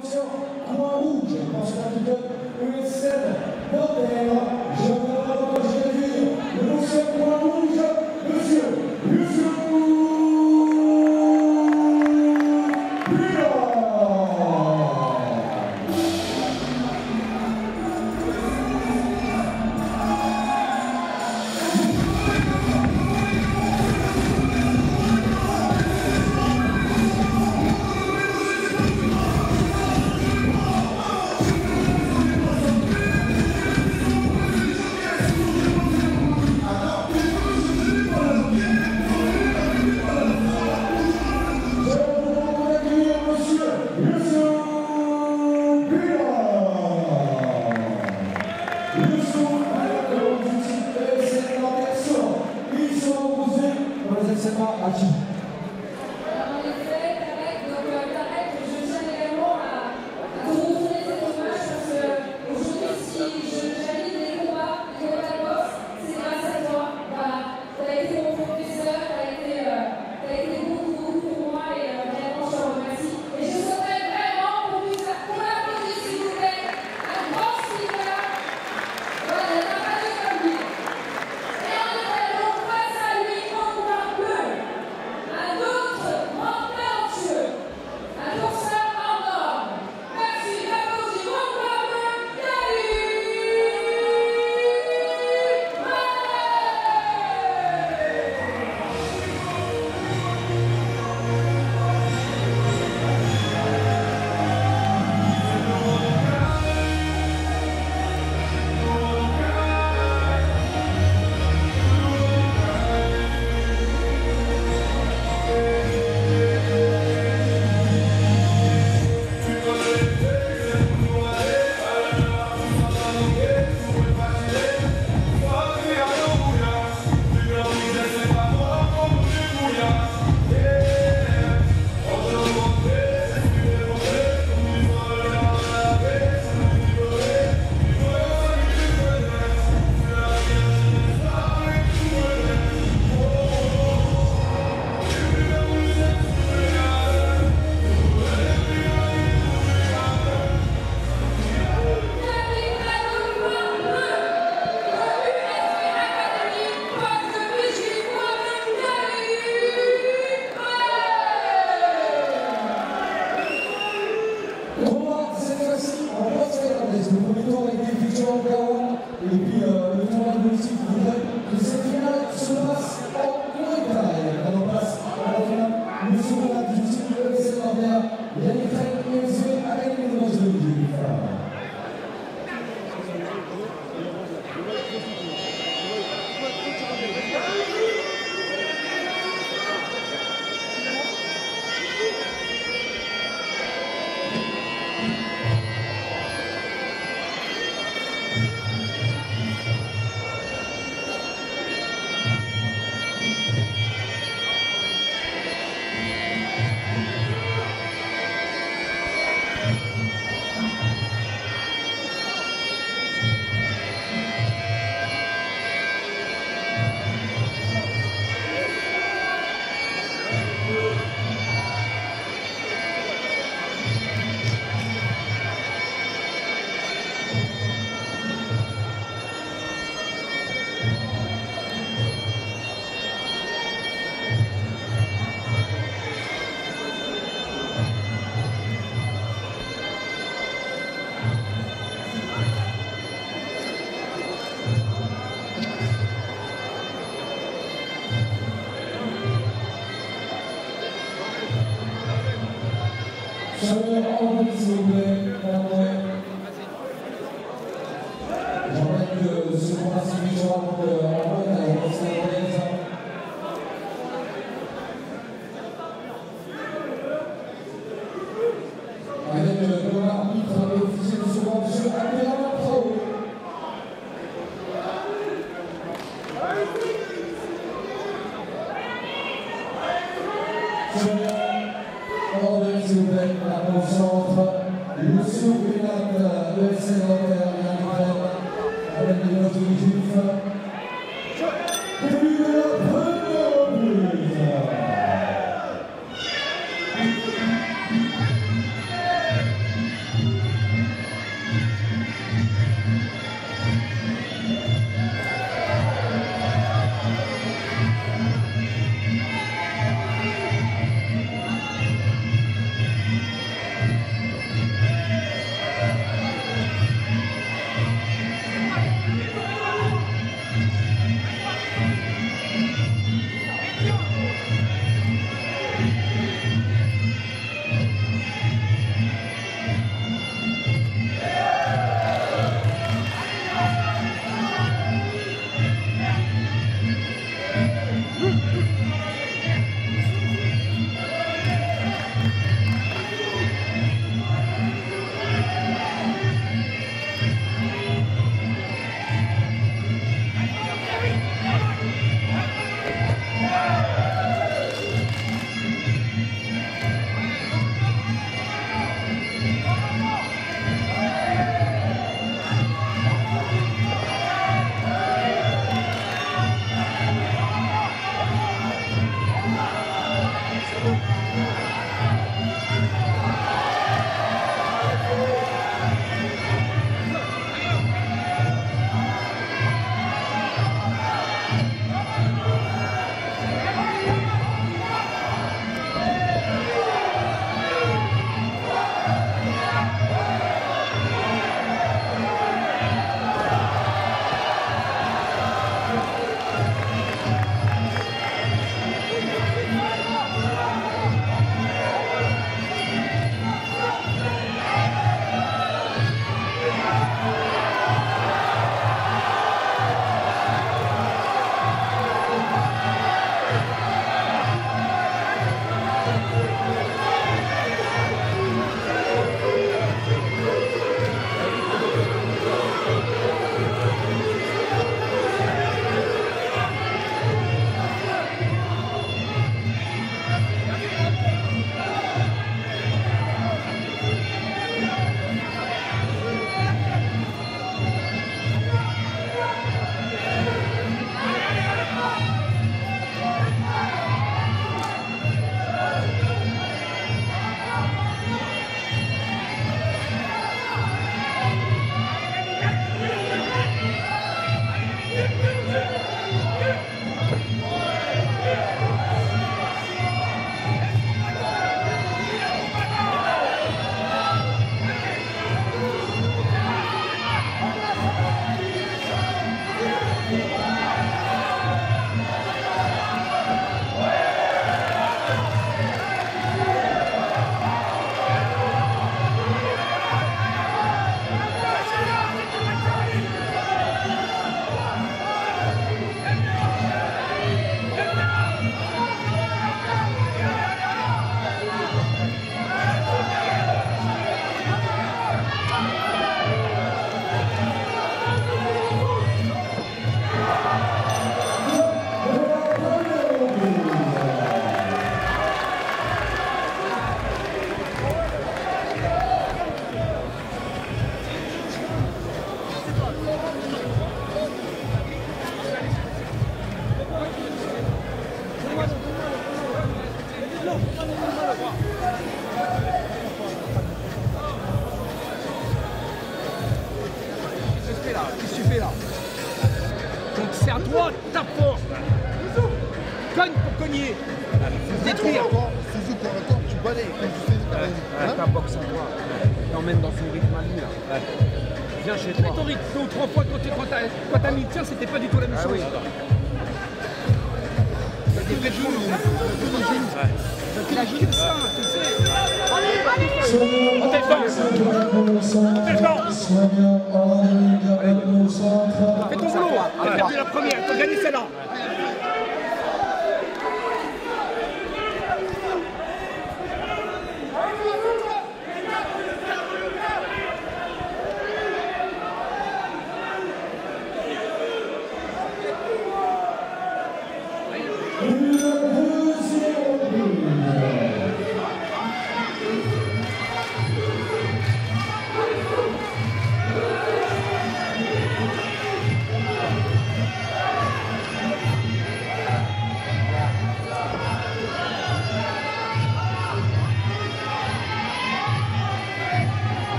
direction Croix-Rouge, parce qu'on donne une scène. Je vous você tá ativo. Et puis, euh, le tournoi domestique voudrait que cette finale se passe Je On remercie la concentre, le souvenir de l'Excellente Fais ton boulot. T'as perdu la première, t'as gagné celle-là.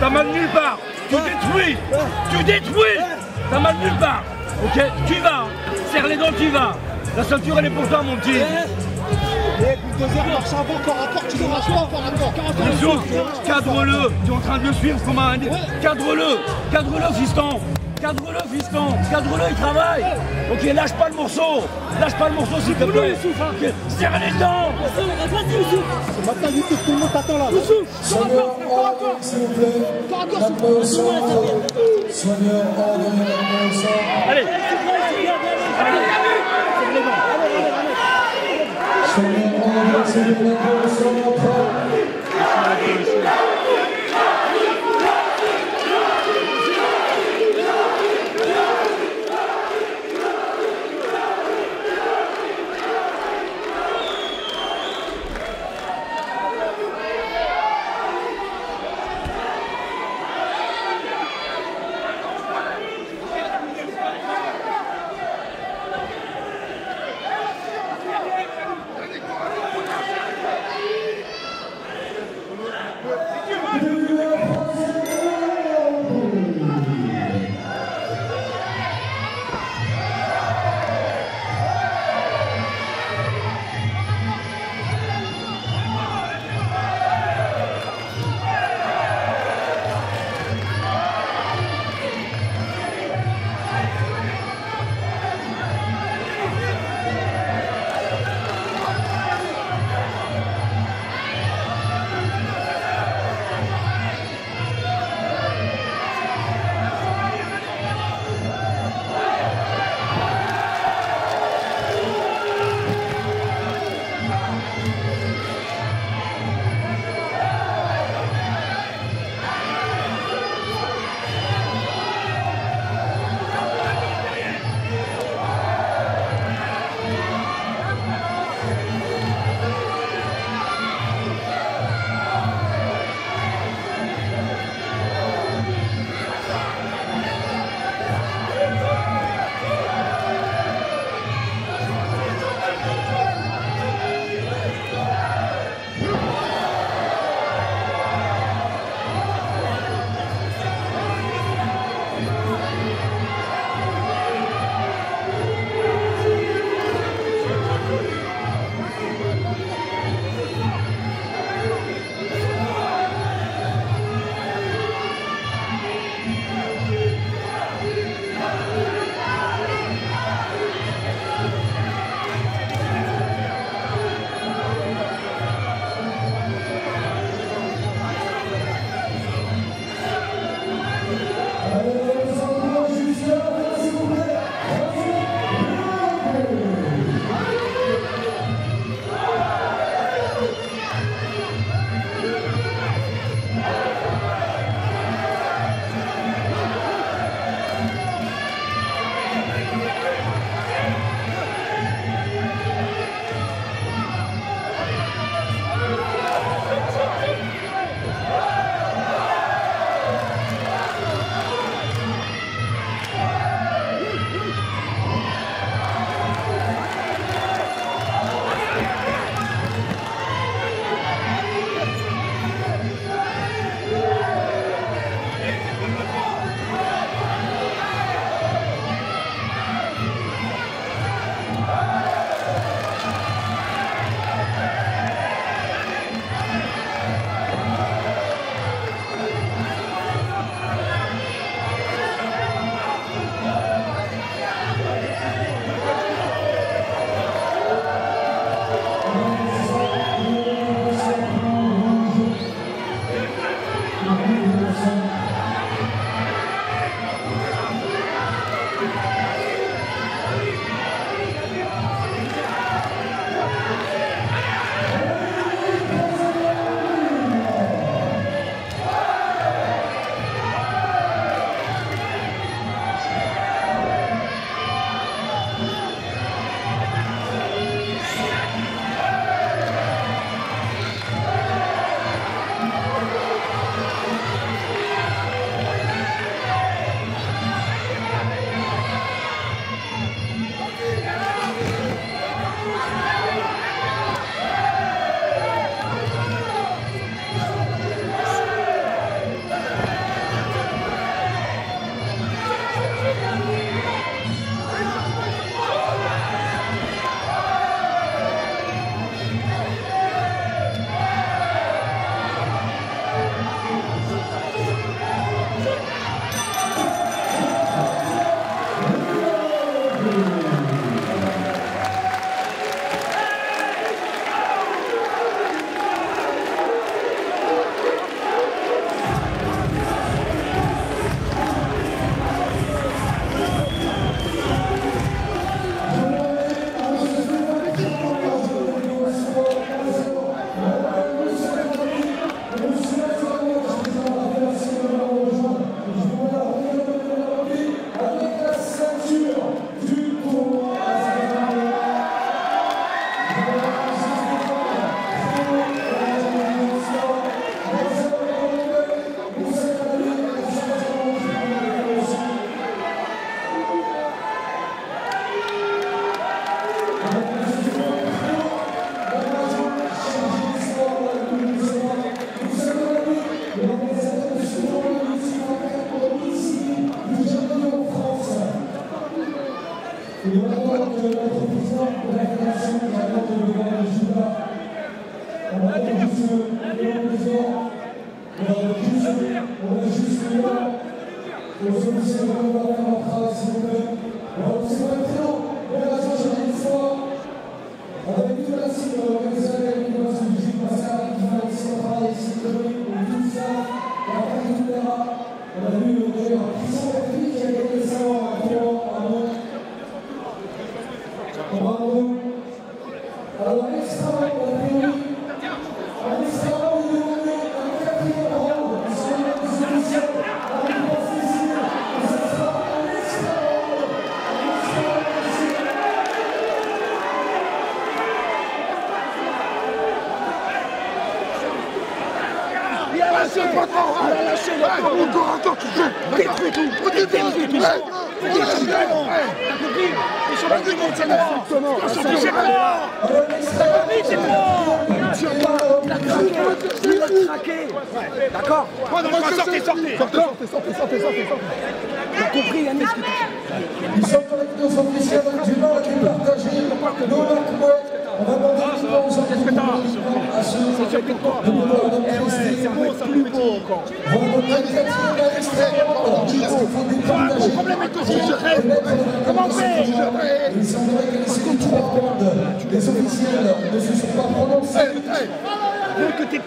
T'as mal nulle part. Tu détruis. Tu détruis. T'as mal nulle part. Ok Tu y vas. Serre les dents, tu y vas. La ceinture, elle est pour toi, mon petit. Et bulldozer marche avant, corps à corps, tu ne marches pas encore à corps. Attention, cadre-le. Tu es en train de le suivre comme un... Cadre-le. Cadre-le, fiston. Cadre-le, fiston. Cadre-le, il travaille. Ok, lâche pas le morceau. Lâche pas le morceau, s'il te plaît. Ok, Serre les dents. Maintenant, YouTube, tout le monde t'attend là. Soigneur Henri, s'il vous plaît. Soigneur. Allez. Soigneur s'il vous plaît, lâché le patron Il a lâché le patron. Encore, Détruis tout Détruis tout T'as compris Les champions du monde, c'est mort Les champions, c'est mort l'extra round. c'est mort Il a craqué Il a craqué. D'accord. Sortez, sortez. Sortez, sortez, sortez, sortez, sortez. T'as compris Yannick Ils sont avec nos officiels du mal qui partagent nos lacs On va demander uniquement aux à ceux plus beau encore. On va demander départager. Le problème est que je rêve Comment Il semblerait que les séries trois rounds, les officiels ne se sont pas prononcés. Veux que t'es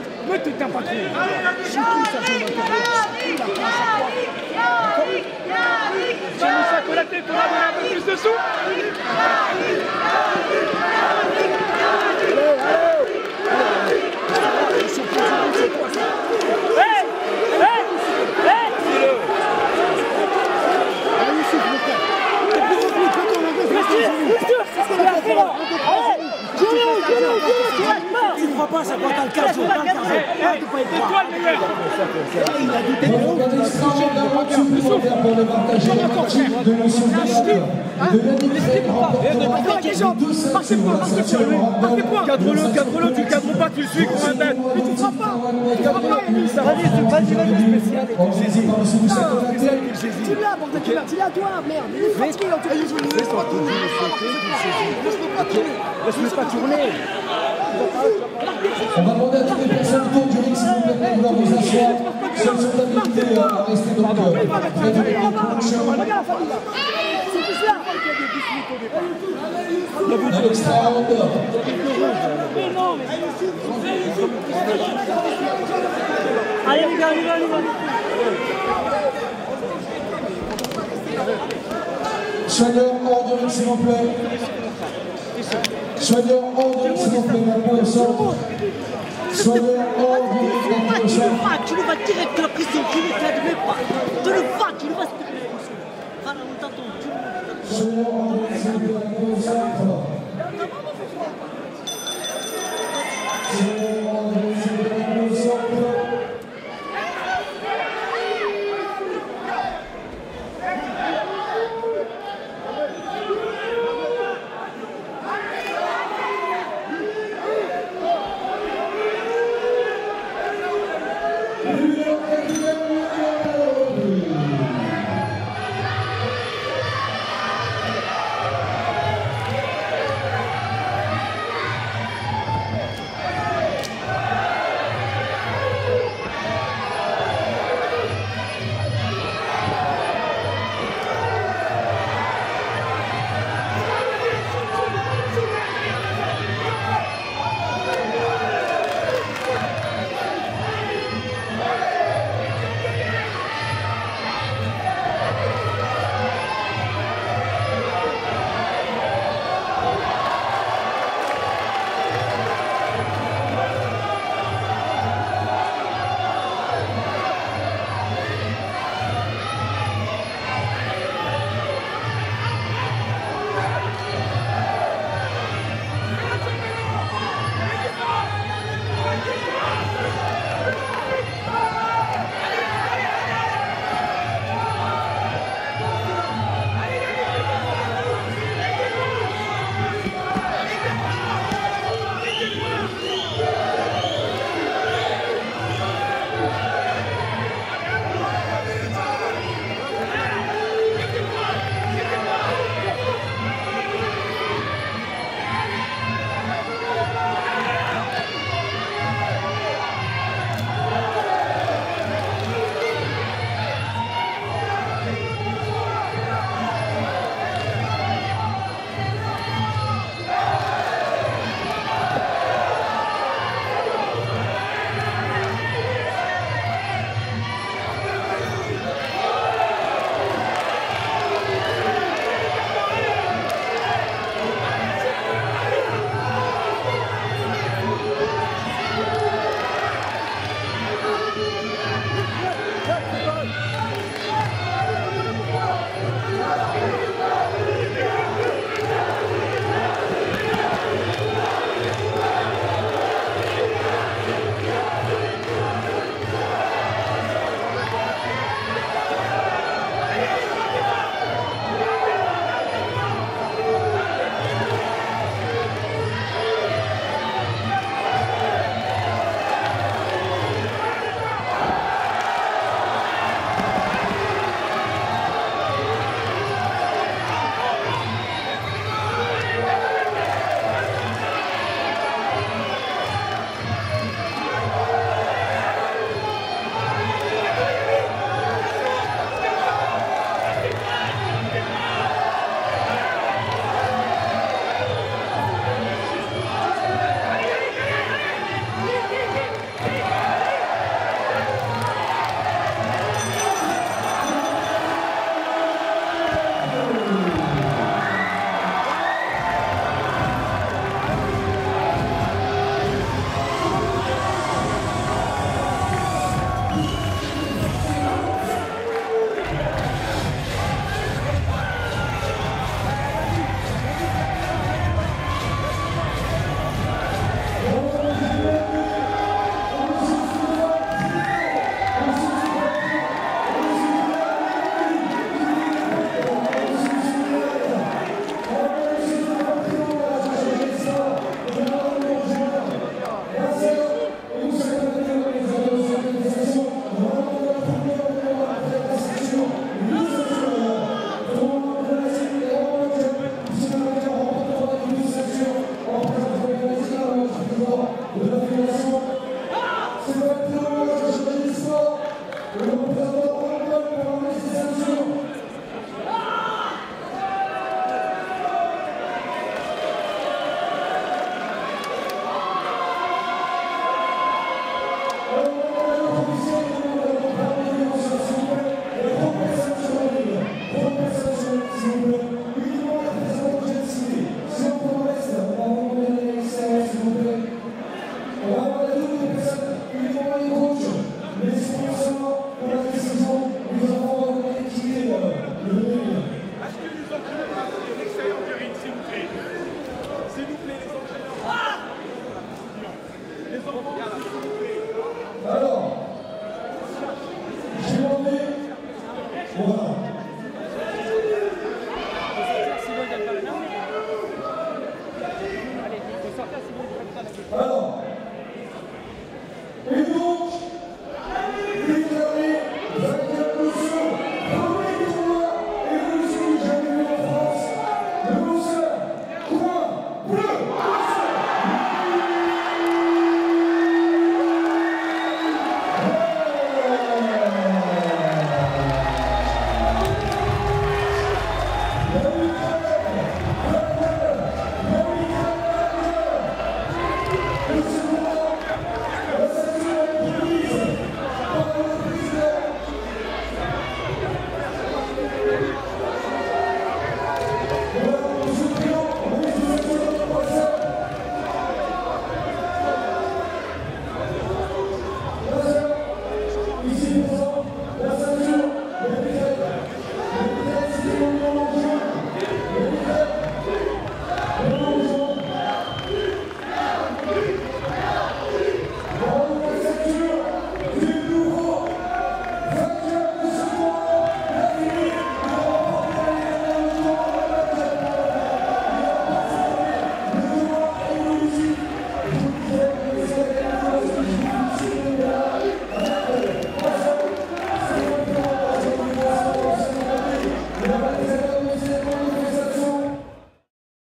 plus de sous Allez, Youssouf, mon frère. Et puis, repli, quand on a besoin, c'est Julie. toi le meilleur On va un extra round d'un round supplémentaire pour départager les matchs de. De remportant les deux sets sur la ceinture Randall. Cadre-le, cadre-le, tu le cadres pas, tu le suis comme un bête Mais tu ne feras pas Vas-y, vas-y. Dis-la, bordel de merde, dis-la à toi, merde. Il. Laisse-le pas tourner. On va demander à toutes les personnes autour du ring, s'il vous plaît, de vouloir vous asseoir. Celles sont habilitées à rester donc euh, près du ring extra round. Allez, les gars, allez, allez, allez. Schwager hors de ring, s'il vous plaît. Soigneur ordre, s'il vous plaît, maintenant, sort. Soigneur ordre, maintenant. Tu le vas direct de la prison, tu ne pas. Tu le vas, tu vas.